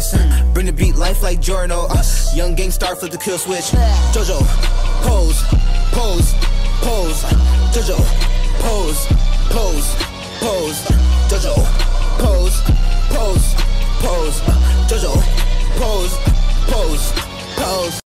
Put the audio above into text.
furious. Bring the beat life like Giorno. Oh, uh, young gang star flip the kill switch. Jojo, pose, pose, pose. Jojo, pose, pose, pose. Jojo, pose, pose, pose. Jojo.